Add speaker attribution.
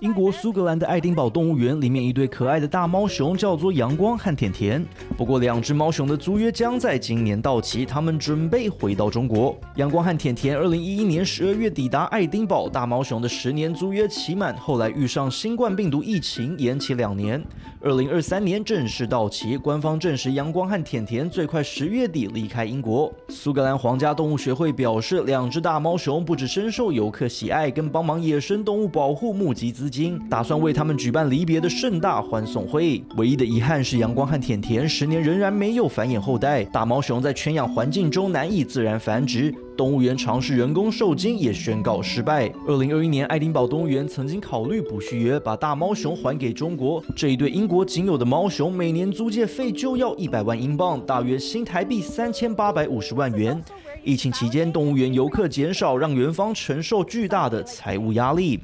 Speaker 1: 英国苏格兰的爱丁堡动物园里面一对可爱的大猫熊，叫做阳光和甜甜。不过，两只猫熊的租约将在今年到期，他们准备回到中国。阳光和甜甜二零一一年十二月抵达爱丁堡，大猫熊的十年租约期满，后来遇上新冠病毒疫情，延期两年。二零二三年正式到期，官方证实阳光和甜甜最快十月底离开英国。苏格兰皇家动物学会表示，两只大猫熊不止深受游客喜爱，更帮忙野生动物保护募集资。资金打算为他们举办离别的盛大欢送会。唯一的遗憾是，阳光和甜甜十年仍然没有繁衍后代。大猫熊在圈养环境中难以自然繁殖，动物园尝试人工受精也宣告失败。二零二一年，爱丁堡动物园曾经考虑补续约，把大猫熊还给中国。这一对英国仅有的猫熊，每年租借费就要一百万英镑，大约新台币三千八百五十万元。疫情期间，动物园游客减少，让园方承受巨大的财务压力。